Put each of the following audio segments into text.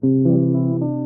Thank mm. you.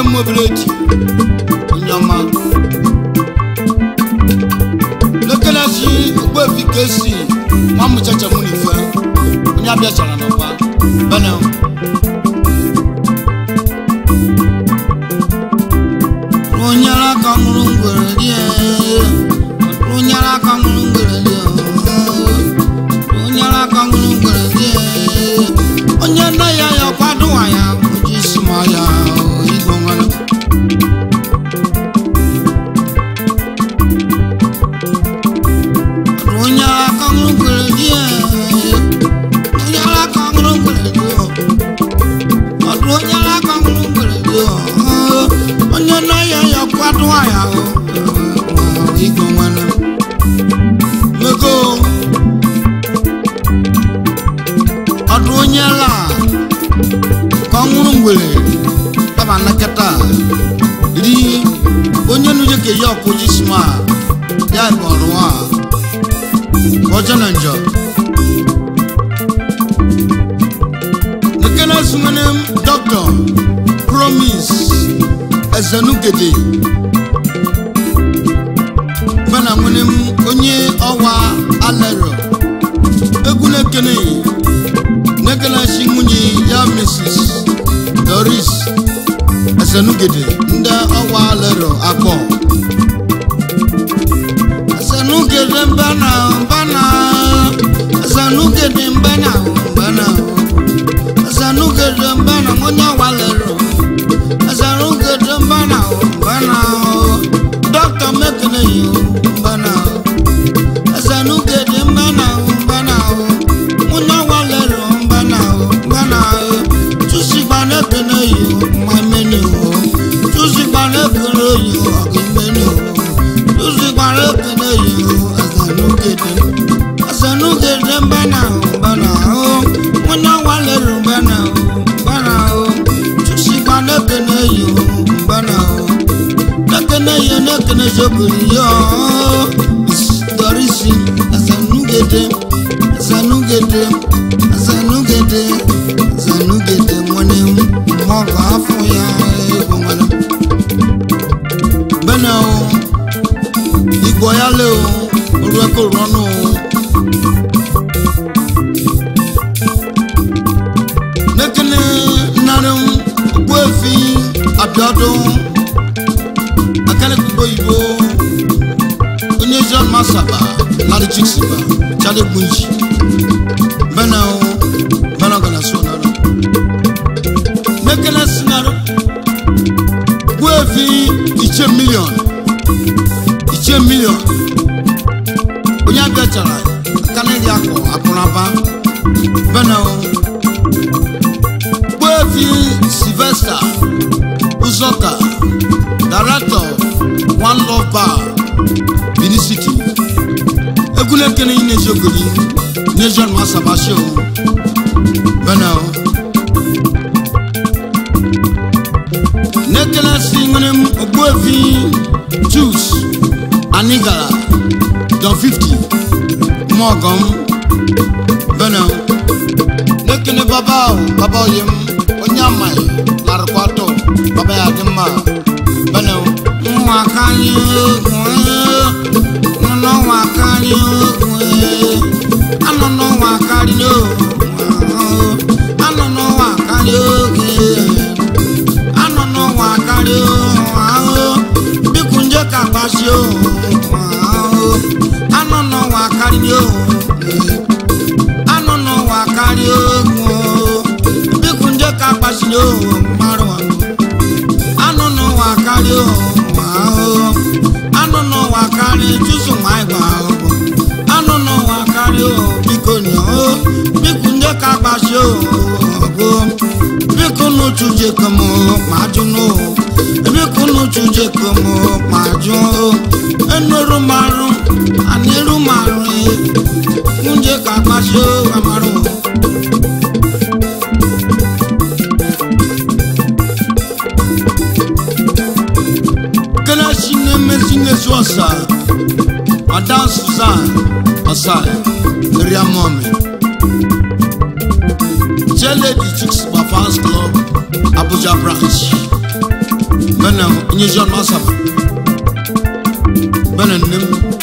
onye mobility onye ọma n'okenasi ogbuefi ka esi nwa mụchacha mụ n'ife onye abịachara n'ụwa benin ga-eyi ọkpụji smal ya bụ ọrụa ọjọ na njọ m dọktọ promis ezenugede na nwene m onye ọwa alero egwu na-ekene na-ekelechi nwunye ya mrs doris ezenugede ndị ọwa alero akpọ Banana. kene so buriyo dorisi azanugede azanugede azanugede azanugede mone mɔva fún ya eh, egbomana bena ah, o oh, igbɔ ya le o olùwẹ kò rọnu o. nekene nanem gbẹfin abiodun. masaba mari chiksiba chade bunji banao banao kana sonaro mekela sinaro gwevi iche million iche million onye abịachara akana iri akụ akpụraba banao gwevi silvesta ụzọka director one love bar ule kene ine jogoli ne jeune ma sa basho bana ne kala singunem ogbofi juice anigala dans 50 mogom bana ne kene baba baba yem onyamai larkwato baba ya dimma bana mwa kanyi mwa ni o ma o anana wa kari ni o anana wa kari ogun o bikun je ka pasi ni o maro anana wa kari o ma o anana wa kari jusu ma igba ogun anana wa kari o biko ni o bikun je ka pasi o ogun bikun nu tuje kamo ma junu o bikunuchuje komo maju enuru maru aniru maru kunje kapasho amaru kelashine mesine suasa adasusa asa riamome Jelly Chicks Bafans Club Abuja Branch Bana onye John Masam. Bana m.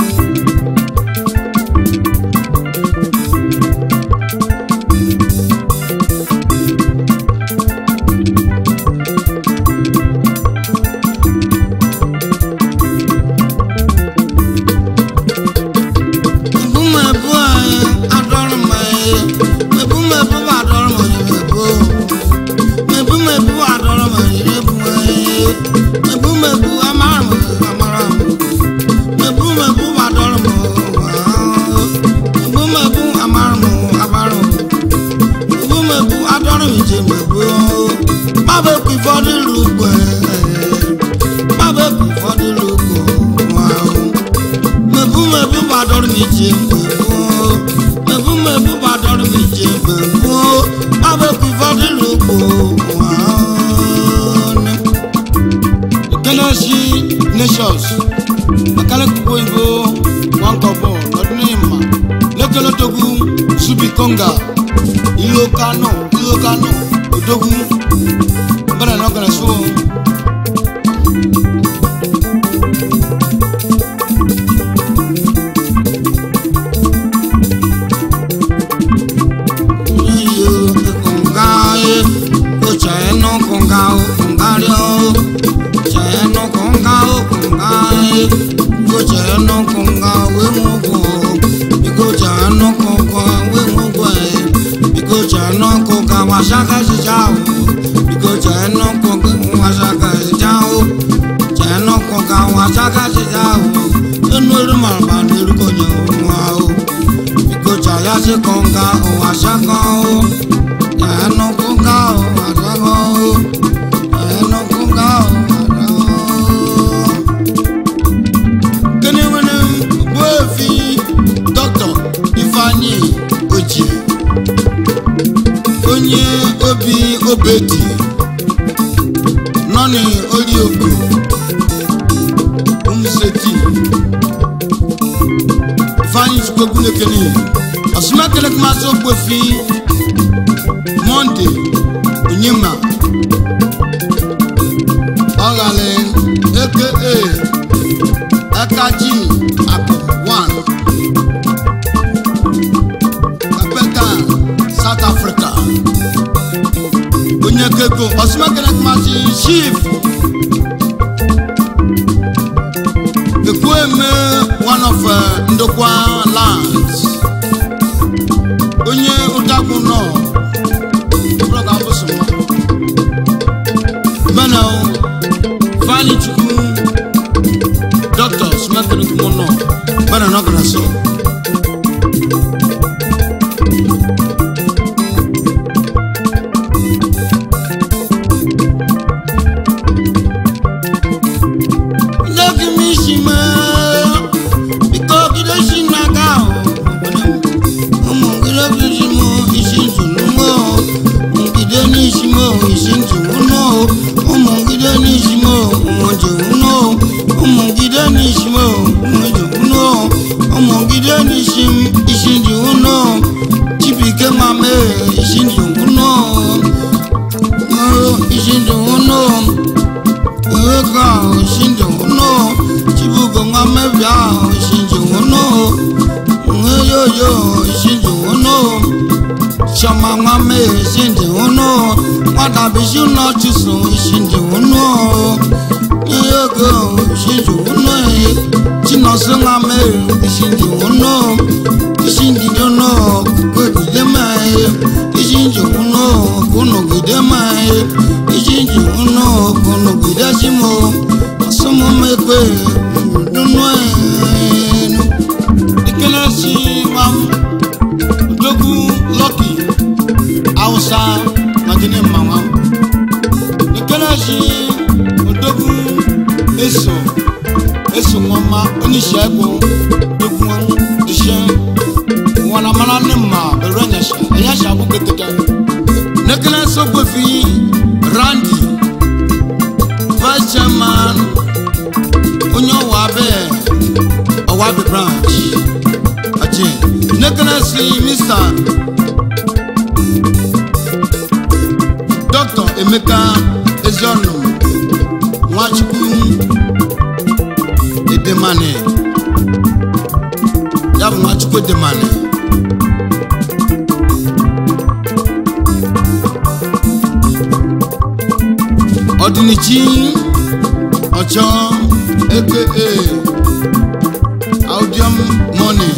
energy nations akalẹ́kùkù òyìnbó wọn kọ̀ bọ̀ lọ́dún ní ìmọ̀ lẹ́kẹ́lẹ́dógún subi konga, ìlú kánò ìlú kánò òdógún bẹ́ẹ̀ náà kọ̀ọ̀rọ̀ sóhun. Betty Noni Olioku Umseti Fanny Chukokule Keni Maso Bofi Monte Nyima Eke Akaji Eko Osman Grand Master Chief The queen, one of uh, Ndokwa lands mãos sungame ishinji uno ishinji jono kugide mae ishinji uno kunugide mae ishinji uno kunugide shimo asumo mekwe Sokofi Randy vice chairman onye ọwa abịa ọwabi branch ọchị nekanasi mr dr emeka eziọnụ nwachukwu edemane ya bụ nwachukwu edemane ọdịnichi ọchọ aka e, audium money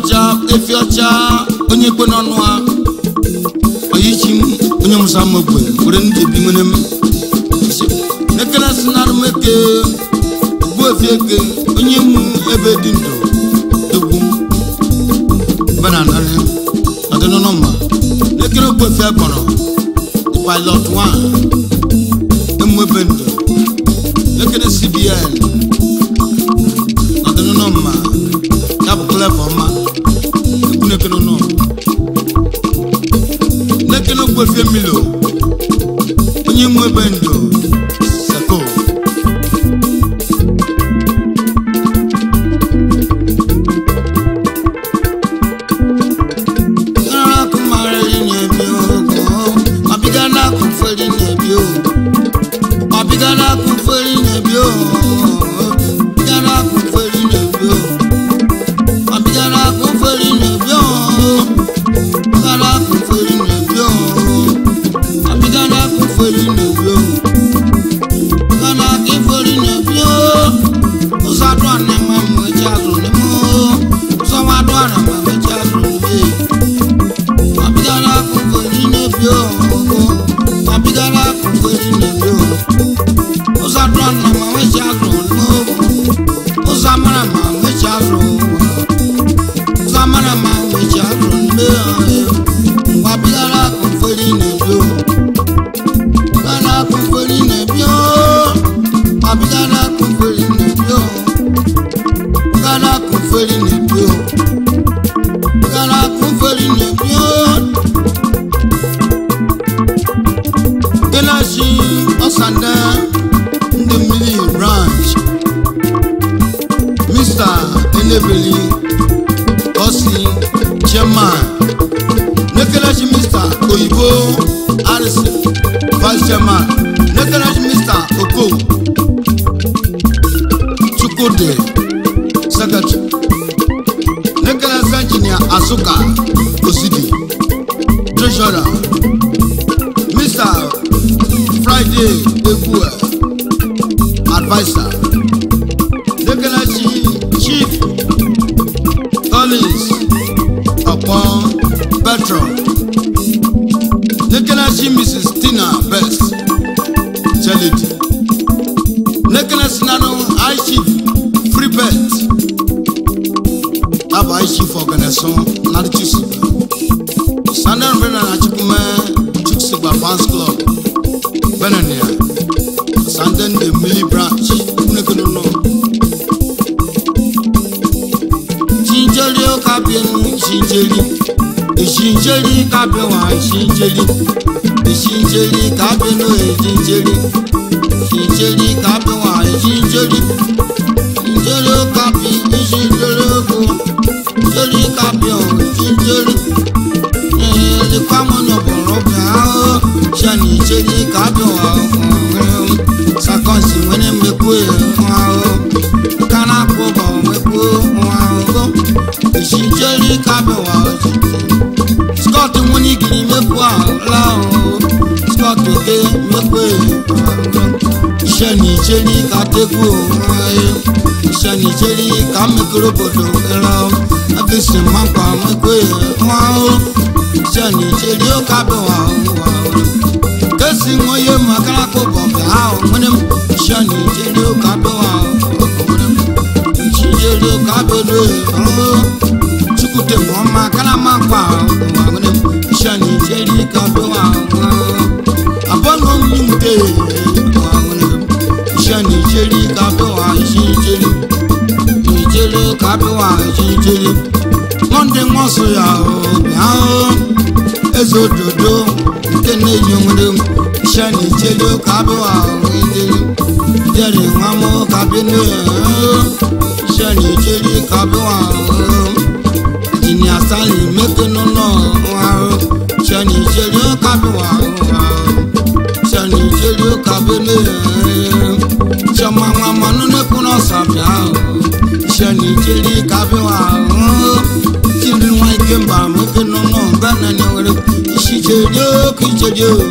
ọcha efi ọcha onye ikpe n'ọnụ ha onye ichi m onye mụsa m ogbe were ndị ebi nwere m nekere si na arụmeke bụ efi eke onye mụ ebe dị ndụ egwu bana anarị ọdịnụnụ ma nekere bụ efi akpọrọ pilot 1 emu ebe ndụ nekere cbn ọdịnụnụ ma ya bụ clever ọma nekene no nekene gwe fie milo onye nwe ebe Junior Asuka Osidi, Treasurer, Mr. Friday Egwe, Advisor, Lekelachi Chief, Collins, Upon Petrol, Lekelachi Mrs. Tina. benenia sanden the milli branch nekuno no jinjeli o kabien jinjeli ejinjeli kabien wa jinjeli ejinjeli kabien no, ejinjeli ejinjeli kabien wa ejinjeli jinjeli o kabien ejinjeli. ṣẹ́nìṣẹ́ ní kàtẹ́kù òun ayé ṣẹ́nìṣẹ́ ní kàmíkúróbòdò ẹ̀rọ ọ́fíìsì máa ń pa àwọn pé wọ́n ó ṣẹ́nìṣẹ́ ní ó kábọ̀ àwọn wà ó. kẹ́sì wọn yé mọ kálákó bọ̀bẹ̀ á ò mú ní ṣẹ́nìṣẹ́ ní ó kábọ̀ àwọn ṣẹ́nìṣẹ́ ní ó kábọ̀ lóye ọ̀rọ̀ chukwute wọn máa kálámà pa àwọn wà ó ní ṣẹ́nìṣẹ́ ní kábọ̀ àwọn. kapịwa ijiji nwanne nwaso ya obi ahụ eze ododo nke na-eyi nwere shani jedo kapịwa ijiji jere nwamụ kapịnụ shani jeji kapịwa jinia sali mekenụ n'ọhụrụ shani jedo kapịwa shani jedo kapịnụ chiọma nwa manụ n'ekwu n'ọsọ bịa ahụ shani jiri kabe wa Kili wa ikemba mkono no gana ni wale Ishi chedio kichedio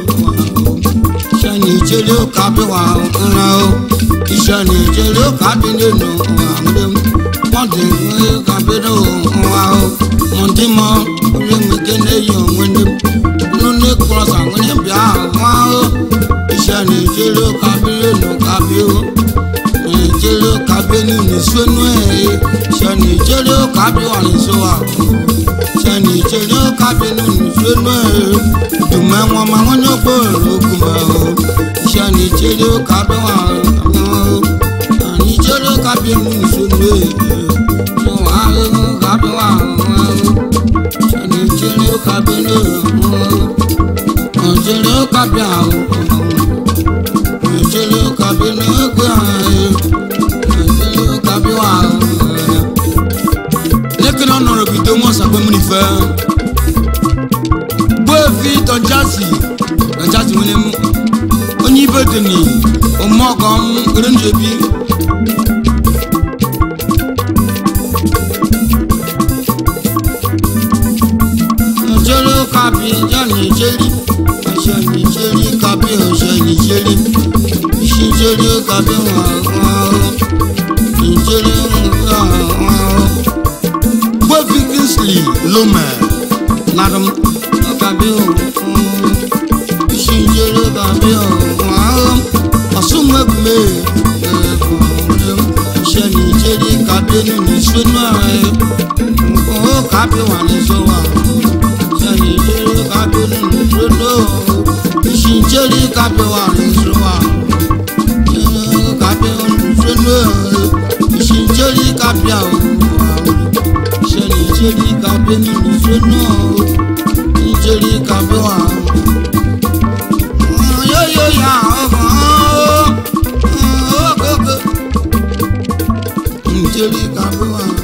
Shani chedio kabe wa unao Ishani chedio kabe neno amdem Mwande mwe kabe no wao Mwande ma ule mkene yo mwende Nune kula sangone mbia wao Ishani chedio kabe neno kabe yo jere kabeni nisonu e sani jere kabi wani so aku sani jere kabeni nisonu e dume wọn ma wọn yóò gbọ́ èrò kùmẹ o sani jere kabi wani o sani jere kabeni nisonu e so wani kabi wani o sani jere kabeni o jere kabi awo jere kabeni gbẹ ayo biwa ne kana nɔrɔ kito mɔ sago mu ni fɛ gbofi tɔjasi tɔjasi wele mu onye ibe deni omɔ gɔm renje bi. Njeri kabi jẹ Nijeri, ọṣẹ Nijeri kabi ọṣẹ Nijeri, ìṣe Njeri kabi wọn. lume Larum Tabi ohun Ìṣìnjẹrẹ tàbí ohun àárọ̀ Àsúnmẹ́gbẹ́ ẹ̀kọ́ lẹ́m Iṣẹ́ ní ni kàdé nínú ìṣúná wa Nǹkan ó kábí wà ní sọ́wà Iṣẹ́ ní ìṣeré kàdé nínú ìṣúná Ìṣìnjẹrẹ kàdé wà ní sọ́wà Ìṣẹ́rẹ́ kàdé nínú ìṣúná Ìṣìnjẹrẹ kàdé àwọn ncherika be nusona ncherika be wa yoyo ya ọba ọkọkọ ncherika be wa.